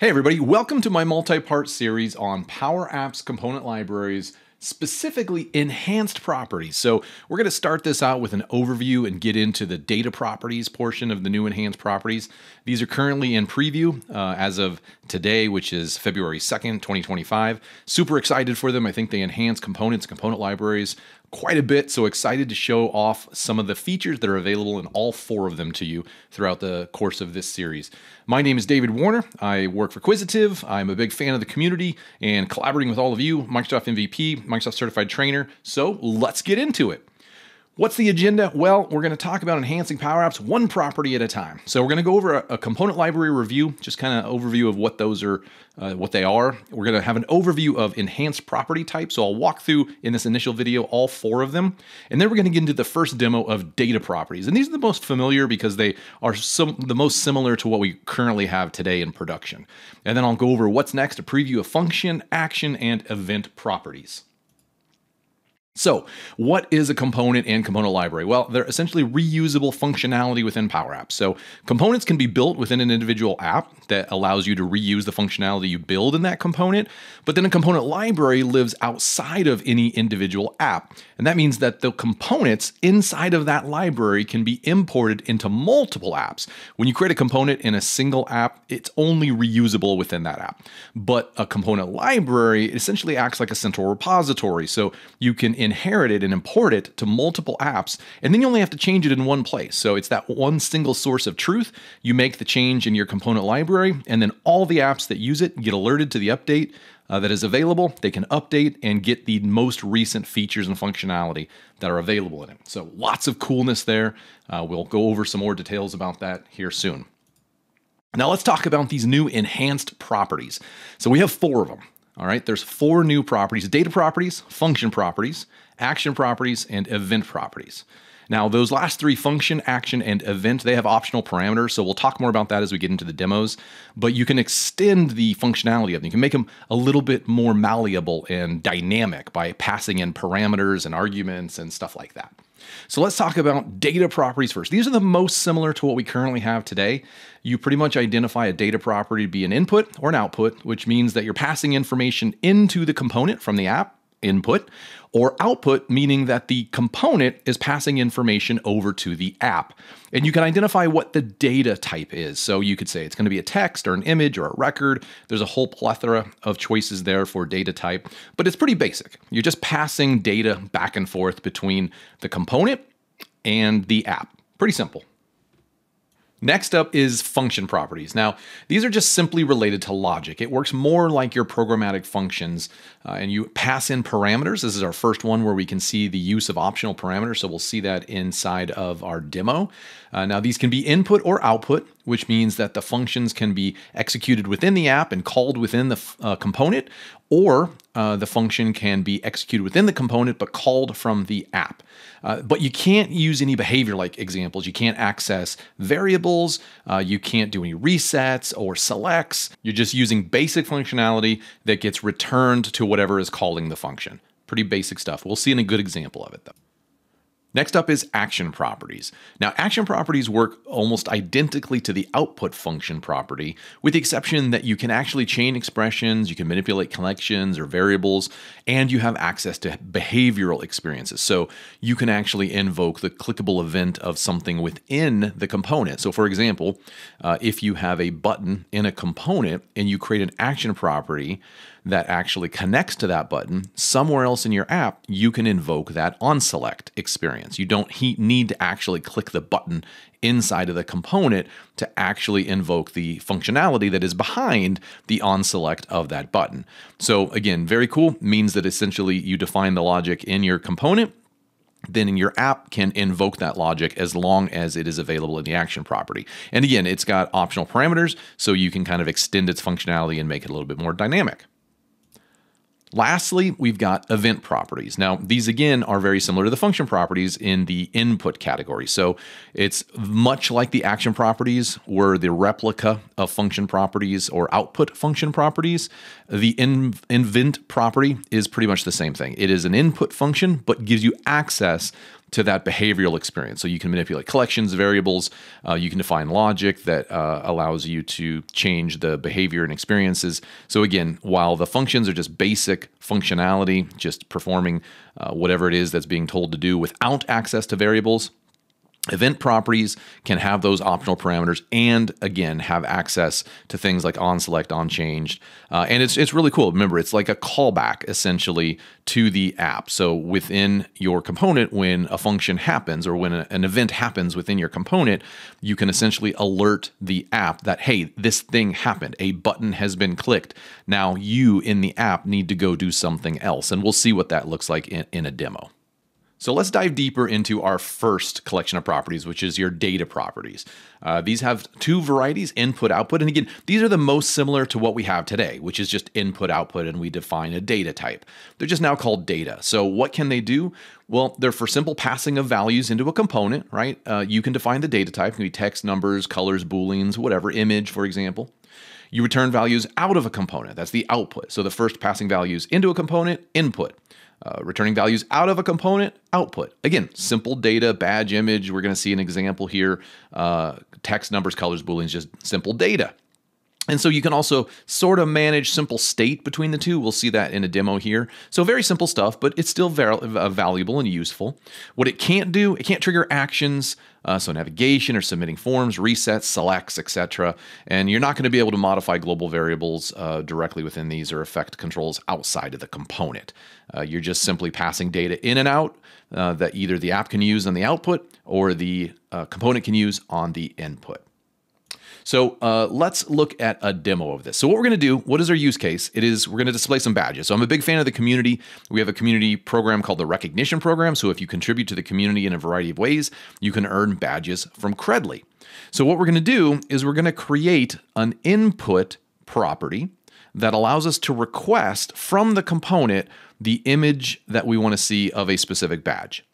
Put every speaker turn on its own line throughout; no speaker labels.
Hey everybody, welcome to my multi-part series on Power Apps component libraries, specifically enhanced properties. So we're going to start this out with an overview and get into the data properties portion of the new enhanced properties. These are currently in preview uh, as of today, which is February 2nd, 2025. Super excited for them. I think they enhance components, component libraries quite a bit. So excited to show off some of the features that are available in all four of them to you throughout the course of this series. My name is David Warner. I work for Quisitive. I'm a big fan of the community and collaborating with all of you, Microsoft MVP, Microsoft Certified Trainer. So let's get into it. What's the agenda? Well, we're going to talk about enhancing Power Apps one property at a time. So we're going to go over a, a component library review, just kind of overview of what those are, uh, what they are. We're going to have an overview of enhanced property types. So I'll walk through in this initial video all four of them, and then we're going to get into the first demo of data properties. And these are the most familiar because they are some the most similar to what we currently have today in production. And then I'll go over what's next, a preview of function, action, and event properties. So, what is a component and component library? Well, they're essentially reusable functionality within Power Apps. So, components can be built within an individual app that allows you to reuse the functionality you build in that component, but then a component library lives outside of any individual app. And that means that the components inside of that library can be imported into multiple apps. When you create a component in a single app, it's only reusable within that app. But a component library essentially acts like a central repository. So, you can inherit it and import it to multiple apps, and then you only have to change it in one place. So it's that one single source of truth. You make the change in your component library, and then all the apps that use it get alerted to the update uh, that is available. They can update and get the most recent features and functionality that are available in it. So lots of coolness there. Uh, we'll go over some more details about that here soon. Now let's talk about these new enhanced properties. So we have four of them. All right, there's four new properties data properties, function properties, action properties, and event properties. Now, those last three function, action, and event, they have optional parameters. So we'll talk more about that as we get into the demos. But you can extend the functionality of them. You can make them a little bit more malleable and dynamic by passing in parameters and arguments and stuff like that. So let's talk about data properties first. These are the most similar to what we currently have today. You pretty much identify a data property to be an input or an output, which means that you're passing information into the component from the app input, or output, meaning that the component is passing information over to the app. And you can identify what the data type is. So you could say it's going to be a text or an image or a record. There's a whole plethora of choices there for data type, but it's pretty basic. You're just passing data back and forth between the component and the app. Pretty simple. Next up is function properties. Now, these are just simply related to logic. It works more like your programmatic functions, uh, and you pass in parameters. This is our first one where we can see the use of optional parameters, so we'll see that inside of our demo. Uh, now, these can be input or output, which means that the functions can be executed within the app and called within the uh, component, or uh, the function can be executed within the component but called from the app. Uh, but you can't use any behavior like examples. You can't access variables, uh, you can't do any resets or selects. You're just using basic functionality that gets returned to whatever is calling the function. Pretty basic stuff. We'll see in a good example of it though. Next up is action properties. Now, action properties work almost identically to the output function property, with the exception that you can actually chain expressions, you can manipulate collections or variables, and you have access to behavioral experiences. So you can actually invoke the clickable event of something within the component. So, for example, uh, if you have a button in a component and you create an action property, that actually connects to that button, somewhere else in your app, you can invoke that on select experience. You don't need to actually click the button inside of the component to actually invoke the functionality that is behind the on select of that button. So again, very cool means that essentially you define the logic in your component then your app can invoke that logic as long as it is available in the action property. And again, it's got optional parameters, so you can kind of extend its functionality and make it a little bit more dynamic. Lastly, we've got event properties. Now, these again are very similar to the function properties in the input category. So it's much like the action properties were the replica of function properties or output function properties. The in, event property is pretty much the same thing. It is an input function, but gives you access to that behavioral experience. So you can manipulate collections, variables, uh, you can define logic that uh, allows you to change the behavior and experiences. So again, while the functions are just basic functionality, just performing uh, whatever it is that's being told to do without access to variables, Event properties can have those optional parameters and again have access to things like on select, on changed. Uh, and it's, it's really cool. Remember, it's like a callback essentially to the app. So within your component, when a function happens or when a, an event happens within your component, you can essentially alert the app that, hey, this thing happened. A button has been clicked. Now you in the app need to go do something else. And we'll see what that looks like in, in a demo. So let's dive deeper into our first collection of properties, which is your data properties. Uh, these have two varieties, input, output. And again, these are the most similar to what we have today, which is just input, output, and we define a data type. They're just now called data. So what can they do? Well, they're for simple passing of values into a component, right? Uh, you can define the data type, it can be text, numbers, colors, booleans, whatever, image, for example. You return values out of a component. That's the output. So the first passing values into a component, input. Uh, returning values out of a component, output. Again, simple data, badge image. We're going to see an example here. Uh, text, numbers, colors, booleans, just simple data. And so you can also sort of manage simple state between the two. We'll see that in a demo here. So very simple stuff, but it's still uh, valuable and useful. What it can't do, it can't trigger actions, uh, so navigation or submitting forms, resets, selects, etc. And you're not going to be able to modify global variables uh, directly within these or affect controls outside of the component. Uh, you're just simply passing data in and out uh, that either the app can use on the output or the uh, component can use on the input. So uh, let's look at a demo of this. So what we're going to do, what is our use case? It is we're going to display some badges. So I'm a big fan of the community. We have a community program called the Recognition Program. So if you contribute to the community in a variety of ways, you can earn badges from Credly. So what we're going to do is we're going to create an input property that allows us to request from the component the image that we want to see of a specific badge.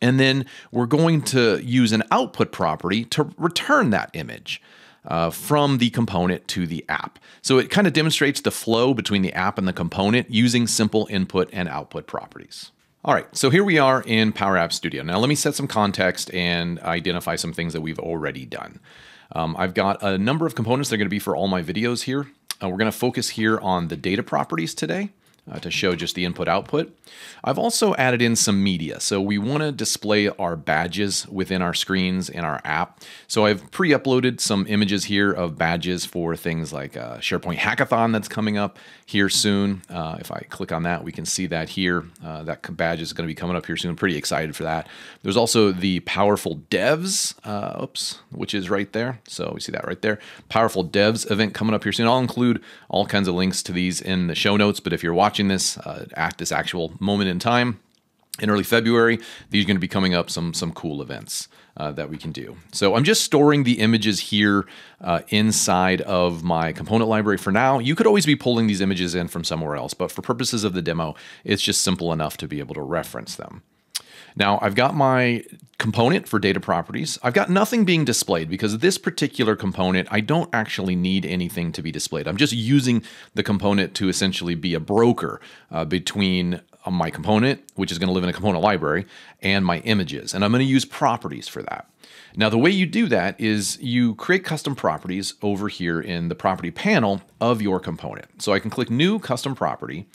And then we're going to use an output property to return that image. Uh, from the component to the app. So it kind of demonstrates the flow between the app and the component using simple input and output properties. All right, so here we are in Power Apps Studio. Now let me set some context and identify some things that we've already done. Um, I've got a number of components that are going to be for all my videos here. Uh, we're going to focus here on the data properties today uh, to show just the input output. I've also added in some media. So we want to display our badges within our screens in our app. So I've pre-uploaded some images here of badges for things like uh, SharePoint Hackathon that's coming up here soon. Uh, if I click on that, we can see that here. Uh, that badge is going to be coming up here soon. I'm pretty excited for that. There's also the Powerful Devs, uh, oops, which is right there. So we see that right there. Powerful Devs event coming up here soon. I'll include all kinds of links to these in the show notes, but if you're watching watching this uh, at this actual moment in time, in early February, these are going to be coming up some some cool events uh, that we can do. So I'm just storing the images here uh, inside of my component library for now. You could always be pulling these images in from somewhere else, but for purposes of the demo, it's just simple enough to be able to reference them. Now I've got my component for data properties. I've got nothing being displayed because this particular component, I don't actually need anything to be displayed. I'm just using the component to essentially be a broker uh, between uh, my component, which is going to live in a component library, and my images. And I'm going to use properties for that. Now, the way you do that is you create custom properties over here in the property panel of your component. So I can click New Custom Property,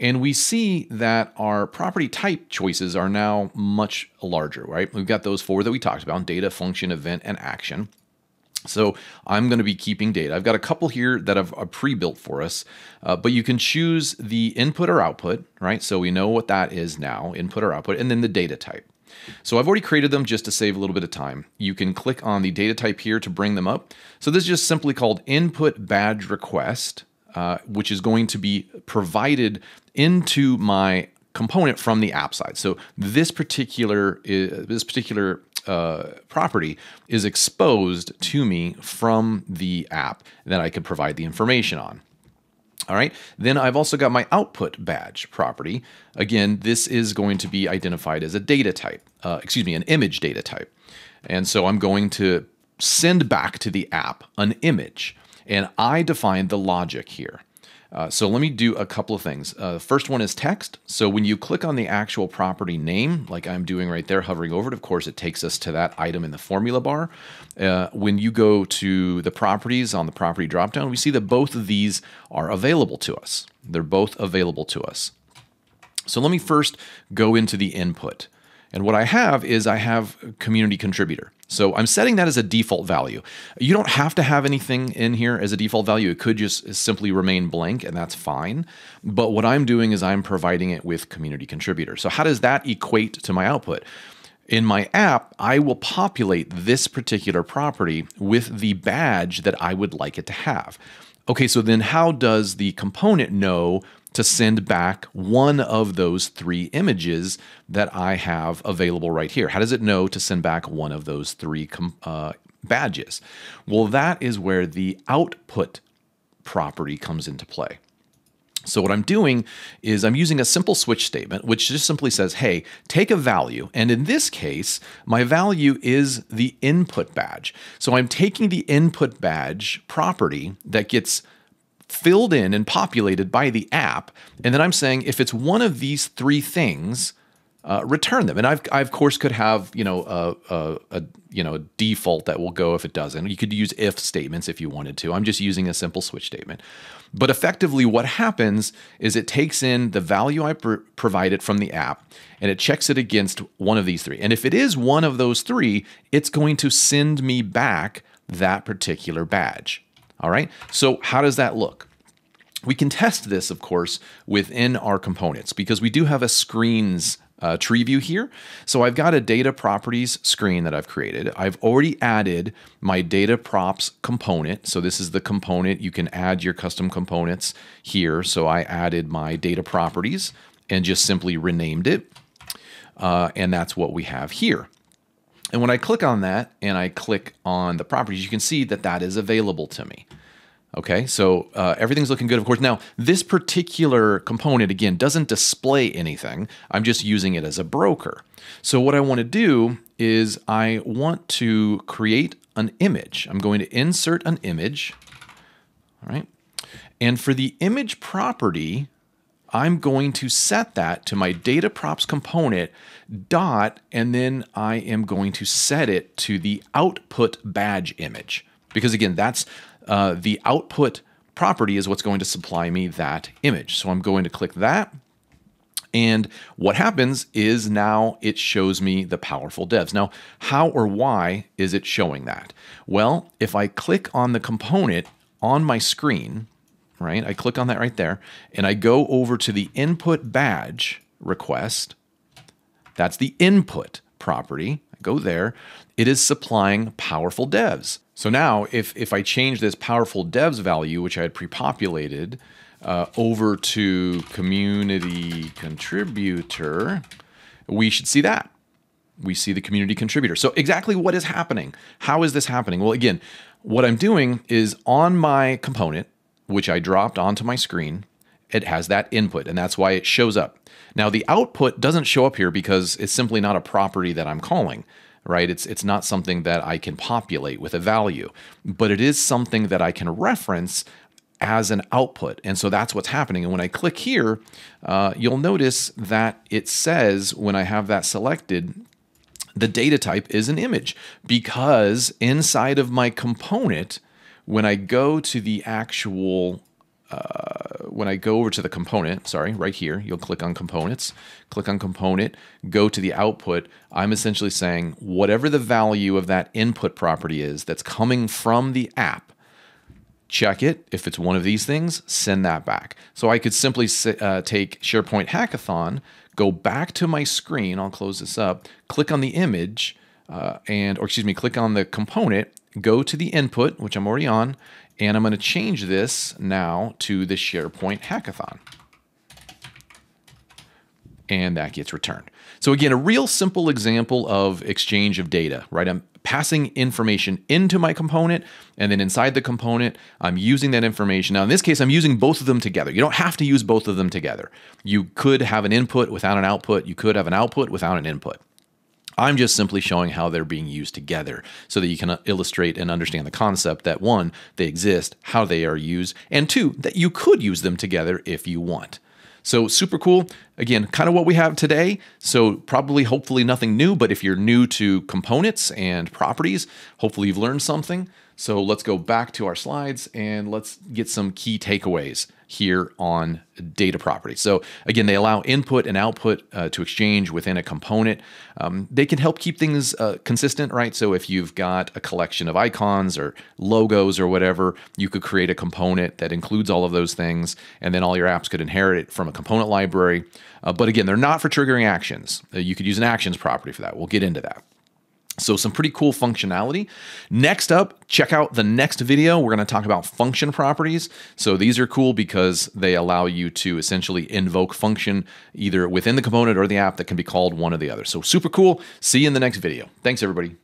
and we see that our property type choices are now much larger, right? We've got those four that we talked about, data, function, event, and action. So I'm going to be keeping data. I've got a couple here that I've pre-built for us, uh, but you can choose the input or output, right? So we know what that is now, input or output, and then the data type. So I've already created them just to save a little bit of time. You can click on the data type here to bring them up. So this is just simply called input badge request, uh, which is going to be provided into my component from the app side. So this particular this particular uh, property is exposed to me from the app that I could provide the information on. All right, then I've also got my output badge property. Again, this is going to be identified as a data type, uh, excuse me, an image data type. And so I'm going to send back to the app an image, and I define the logic here. Uh, so let me do a couple of things. Uh, first one is text. So when you click on the actual property name, like I'm doing right there, hovering over it, of course, it takes us to that item in the formula bar. Uh, when you go to the properties on the property dropdown, we see that both of these are available to us. They're both available to us. So let me first go into the input. And what I have is I have community contributor. So I'm setting that as a default value. You don't have to have anything in here as a default value. It could just simply remain blank and that's fine. But what I'm doing is I'm providing it with community contributor. So how does that equate to my output? In my app, I will populate this particular property with the badge that I would like it to have. Okay, so then how does the component know to send back one of those three images that I have available right here. How does it know to send back one of those three uh, badges? Well, that is where the output property comes into play. So what I'm doing is I'm using a simple switch statement, which just simply says, hey, take a value. And in this case, my value is the input badge. So I'm taking the input badge property that gets filled in and populated by the app. And then I'm saying if it's one of these three things, uh, return them. And I've, I of course could have you know a, a, a, you know a default that will go if it doesn't. You could use if statements if you wanted to. I'm just using a simple switch statement. But effectively, what happens is it takes in the value I pr- provided from the app and it checks it against one of these three. And if it is one of those three, it's going to send me back that particular badge. All right. So how does that look? We can test this, of course, within our components because we do have a screens uh, tree view here. So I've got a data properties screen that I've created. I've already added my data props component. So this is the component. You can add your custom components here. So I added my data properties and just simply renamed it. Uh, and that's what we have here. And when I click on that and I click on the properties, you can see that that is available to me. Okay, so uh, everything's looking good, of course. Now, this particular component, again, doesn't display anything. I'm just using it as a broker. So what I want to do is I want to create an image. I'm going to insert an image, all right? And for the image property, I'm going to set that to my data props component dot, and then I am going to set it to the output badge image. Because again, that's uh, the output property is what's going to supply me that image. So I'm going to click that. And what happens is now it shows me the powerful devs. Now, how or why is it showing that? Well, if I click on the component on my screen, right, I click on that right there, and I go over to the input badge request, that's the input property. I go there, it is supplying powerful devs. So now if, if I change this powerful devs value, which I had pre-populated, uh, over to community contributor, we should see that. We see the community contributor. So exactly what is happening? How is this happening? Well, again, what I'm doing is on my component, which I dropped onto my screen, it has that input, and that's why it shows up. Now, the output doesn't show up here because it's simply not a property that I'm calling right? It's it's not something that I can populate with a value, but it is something that I can reference as an output. And so that's what's happening. And when I click here, uh, you'll notice that it says when I have that selected, the data type is an image because inside of my component, when I go to the actual uh, when I go over to the component, sorry, right here, you'll click on components, click on component, go to the output. I'm essentially saying whatever the value of that input property is that's coming from the app, check it. If it's one of these things, send that back. So I could simply uh, take SharePoint Hackathon, go back to my screen, I'll close this up, click on the image, uh, and, or excuse me, click on the component, go to the input, which I'm already on, and I'm going to change this now to the SharePoint Hackathon. And that gets returned. So again, a real simple example of exchange of data, right? I'm passing information into my component, and then inside the component, I'm using that information. Now, in this case, I'm using both of them together. You don't have to use both of them together. You could have an input without an output. You could have an output without an input. I'm just simply showing how they're being used together so that you can uh, illustrate and understand the concept that one, they exist, how they are used, and two, that you could use them together if you want. So super cool. Again, kind of what we have today. So probably, hopefully nothing new, but if you're new to components and properties, hopefully you've learned something. So let's go back to our slides and let's get some key takeaways here on data properties. So again, they allow input and output uh, to exchange within a component. Um, they can help keep things uh, consistent, right? So if you've got a collection of icons or logos or whatever, you could create a component that includes all of those things, and then all your apps could inherit it from a component library. Uh, but again, they're not for triggering actions. Uh, you could use an actions property for that. We'll get into that. So some pretty cool functionality. Next up, check out the next video. We're going to talk about function properties. So these are cool because they allow you to essentially invoke function either within the component or the app that can be called one or the other. So super cool. See you in the next video. Thanks everybody.